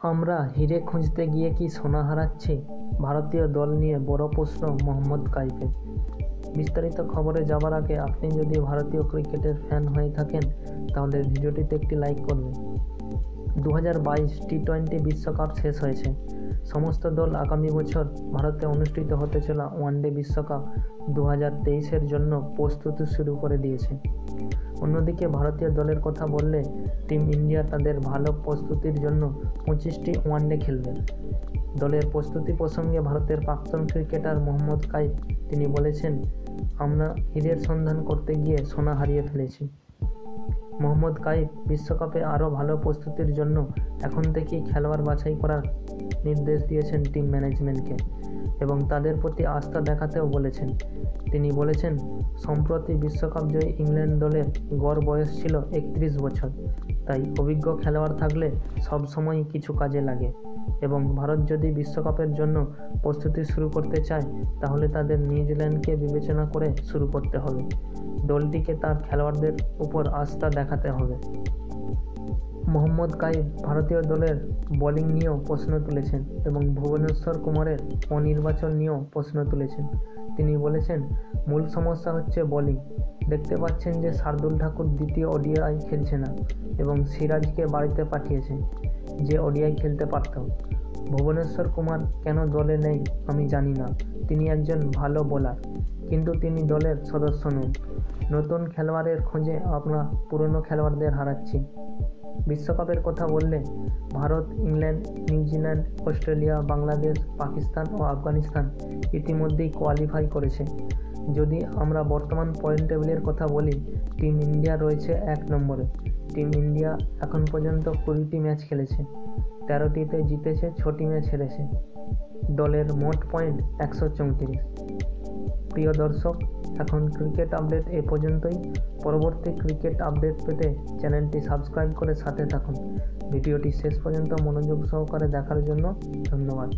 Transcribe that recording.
আমরা হিরে খুঁজতে গিয়ে কি সোনা হারাচ্ছি? ভারতীয় দল নিয়ে বড় প্রশ্ন মোহাম্মদ কাইফের। বিস্তারিত খবরে যাবার আগে আপনি যদি ভারতীয় ক্রিকেটের ফ্যান হয়ে থাকেন, তাহলে ভিডিওটিতে একটি লাইক করবেন। দু হাজার বাইশ টি টোয়েন্টি বিশ্বকাপ শেষ হয়েছে। সমস্ত দল আগামী বছর ভারতে অনুষ্ঠিত হতে চলা ওয়ানডে বিশ্বকাপ দু হাজার তেইশের জন্য প্রস্তুতি শুরু করে দিয়েছে। অন্যদিকে ভারতীয় দলের কথা বললে টিম ইন্ডিয়া তাদের ভালো প্রস্তুতির জন্য পঁচিশটি ওয়ানডে খেলবে। দলের প্রস্তুতি প্রসঙ্গে ভারতের প্রাক্তন ক্রিকেটার মোহাম্মদ কাইফ তিনি বলেছেন, আমরা হীরের সন্ধান করতে গিয়ে সোনা হারিয়ে ফেলেছি। মোহাম্মদ কাইফ বিশ্বকাপে আরও ভালো প্রস্তুতির জন্য এখন থেকেই খেলোয়াড় বাছাই করার নির্দেশ দিয়েছেন টিম ম্যানেজমেন্টকে এবং তাদের প্রতি আস্থা দেখাতেও বলেছেন। তিনি বলেছেন, সম্প্রতি বিশ্বকাপ জয়ী ইংল্যান্ড দলের গড় বয়স ছিল একত্রিশ বছর। তাই অভিজ্ঞ খেলোয়াড় থাকলে সব সময়ই কিছু কাজে লাগে। এবং ভারত যদি বিশ্বকাপের জন্য প্রস্তুতি শুরু করতে চায়, তাহলে তাদের নিউজিল্যান্ডকে বিবেচনা করে শুরু করতে হবে। দলটিকে তার খেলোয়াড়দের উপর আস্থা দেখাতে হবে। মোহাম্মদ কাইফ ভারতীয় দলের বোলিং নিয়েও প্রশ্ন তুলেছেন এবং ভুবনেশ্বর কুমারের অনির্বাচন নিয়েও প্রশ্ন তুলেছেন। তিনি বলেছেন, মূল সমস্যা হচ্ছে বোলিং। দেখতে পাচ্ছেন যে শার্দুল ঠাকুর দ্বিতীয় ওডিআই খেলছে না এবং সিরাজকে বাড়িতে পাঠিয়েছে। যে ওডিআই খেলতে পারত। ভুবনেশ্বর কুমার কেন দলে নেই আমি জানি না। তিনি একজন ভালো বোলার কিন্তু তিনি দলের সদস্য নন। নতুন খেলোয়াড়ের খোঁজে আমরা পুরনো খেলোয়াড়দের হারাচ্ছি। বিশ্বকাপের কথা বললে Bharat, England, New Zealand, Australia, Bangladesh, Pakistan ও আফগানিস্তান ইতিমধ্যেই কোয়ালিফাই করেছে। যদি আমরা বর্তমান পয়েন্ট টেবিলের কথা বলি টিম ইন্ডিয়া রয়েছে এক নম্বরে। টিম ইন্ডিয়া এখন পর্যন্ত কুড়িটি ম্যাচ খেলেছে। তেরোটিতে জিতেছে ছটি ম্যাচ হেরেছে দলের মোট পয়েন্ট একশো চৌত্রিশ। প্রিয় দর্শক, এখন ক্রিকেট আপডেট এ পর্যন্তই। পরবর্তী ক্রিকেট আপডেট পেতে চ্যানেলটি সাবস্ক্রাইব করে সাথে থাকুন। ভিডিওটি শেষ পর্যন্ত মনোযোগ সহকারে দেখার জন্য ধন্যবাদ।